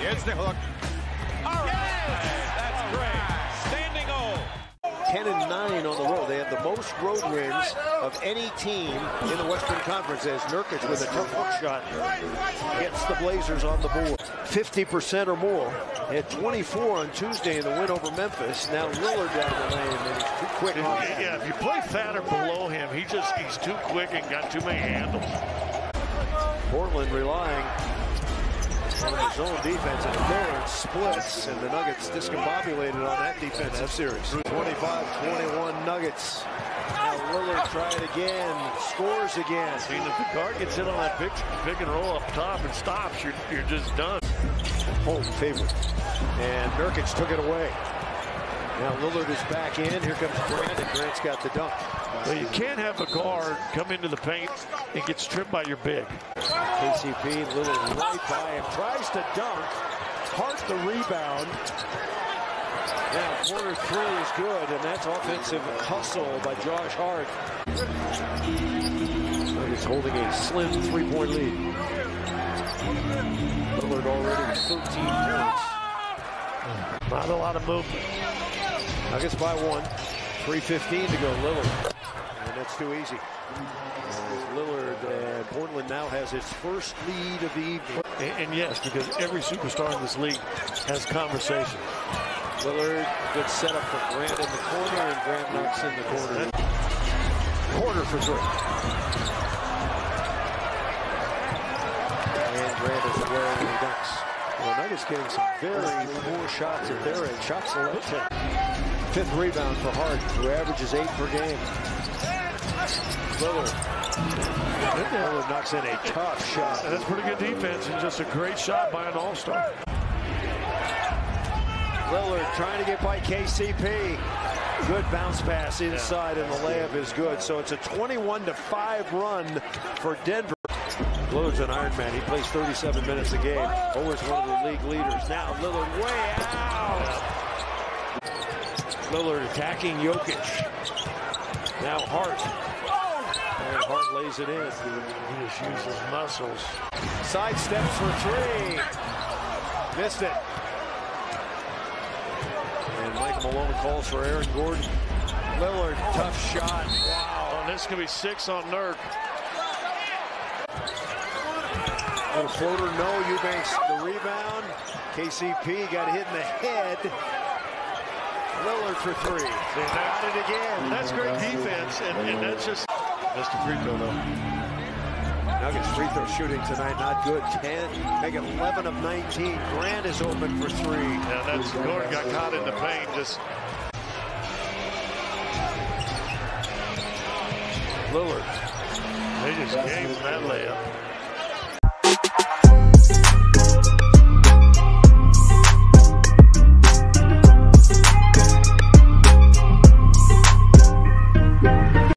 Here's the hook. All right. That's great. Standing O. 10 and 9 on the road. They have the most road wins of any team in the Western Conference as Nurkic with a tough hook shot gets the Blazers on the board. 50% or more. He had 24 on Tuesday in the win over Memphis. Now Lillard down the lane and he's too quick. on. Yeah, if you play fatter below him, he just he's too quick and got too many handles. Portland relying on his own defense and Lillard splits and the Nuggets discombobulated on that defensive series. 25-21 Nuggets. Now Lillard try it again, scores again. I mean, if the guard gets in on that pick, pick and roll up top and stops, you're, you're just done. home favorite. And Nurkic took it away. Now Lillard is back in. Here comes Grant, and Grant's got the dunk. Well, you can't have a guard come into the paint and get stripped by your big. KCP, Lillard right by him, tries to dunk. Hart the rebound. Now corner three is good, and that's offensive hustle by Josh Hart. Nuggets holding a slim three-point lead. Lillard already 13 points. Not a lot of movement. Nuggets by one. 3.15 to go, Lillard. And that's too easy. As Lillard and Portland now has its first lead of the evening. And, and yes, because every superstar in this league has conversation. Lillard, good setup for Grant in the corner, and Grant knocks in the corner. Corner for three. And Grant is aware when he dunks. Well, Nuggets getting some very poor shots at their end. Shot selection. Fifth rebound for Hart, who averages eight per game. Lillard. Lillard knocks in a tough shot. That's pretty good defense and just a great shot by an all-star. Lillard trying to get by KCP. Good bounce pass inside, and the layup is good. So it's a 21 to 5 run for Denver. Lillard's an Iron Man. He plays 37 minutes a game. Always one of the league leaders. Now Lillard way out. Lillard attacking Jokic. Now Hart. And Hart lays it in. He just uses muscles. Side steps for three. Missed it. And Michael Malone calls for Aaron Gordon. Lillard, tough shot. Wow, and this could be six on Nurk. Little floater, no. Eubanks, the rebound. KCP got hit in the head. Lillard for three. They Got it again. That's great defense, and, and that's just a free throw though. Nuggets free throw shooting tonight, not good. 10, make it 11 of 19. Grant is open for three. Yeah, that's Gordon got caught in the paint. Just Lillard. they just gave him that layup.